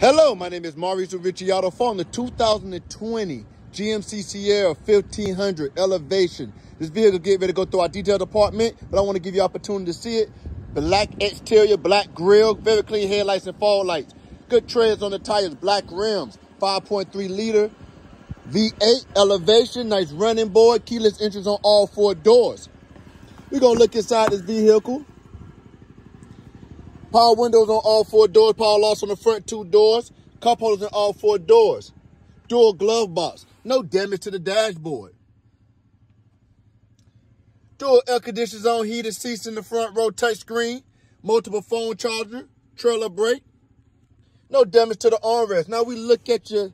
Hello, my name is Mauricio Ricciardo from the 2020 GMC Sierra 1500 Elevation. This vehicle get ready to go through our detail department, but I want to give you opportunity to see it. Black exterior, black grille, very clean headlights and fog lights. Good treads on the tires, black rims, 5.3 liter V8 elevation, nice running board, keyless entrance on all four doors. We're going to look inside this vehicle. Power windows on all four doors. Power locks on the front two doors. Cup holders in all four doors. Dual glove box. No damage to the dashboard. Dual air conditioners on, heated seats in the front row, touchscreen, multiple phone charger, trailer brake. No damage to the armrest. Now we look at your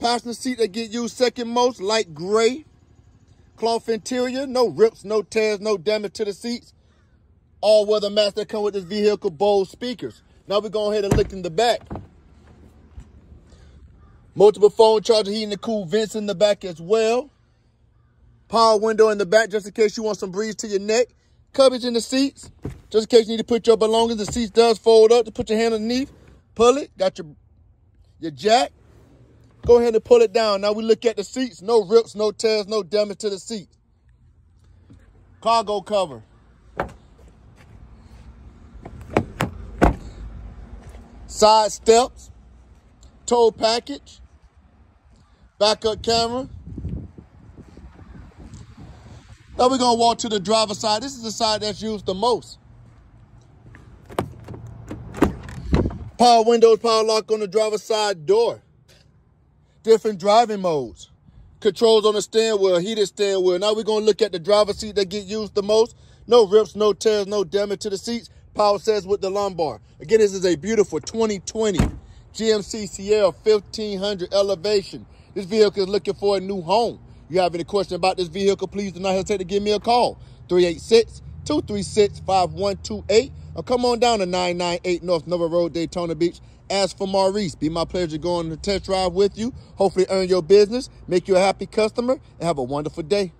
passenger seat that get used second most, light gray. Cloth interior, no rips, no tears, no damage to the seats all-weather mats that come with this vehicle, Bose speakers. Now we're going ahead and look in the back. Multiple phone charger, heating and cool vents in the back as well. Power window in the back just in case you want some breeze to your neck. Coverage in the seats, just in case you need to put your belongings. The seats does fold up to put your hand underneath. Pull it, got your, your jack. Go ahead and pull it down. Now we look at the seats. No rips, no tears, no damage to the seat. Cargo cover. Side steps, tow package, backup camera. Now we're gonna walk to the driver's side. This is the side that's used the most. Power windows, power lock on the driver's side door. Different driving modes. Controls on the steering wheel, heated steering wheel. Now we're gonna look at the driver's seat that get used the most. No rips, no tears, no damage to the seats. Power says with the lumbar. Again, this is a beautiful 2020 GMC Sierra 1500 elevation. This vehicle is looking for a new home. You have any question about this vehicle, please do not hesitate to give me a call. 386-236-5128 or come on down to 998 North Nova Road, Daytona Beach. Ask for Maurice. Be my pleasure going on test drive with you. Hopefully earn your business, make you a happy customer, and have a wonderful day.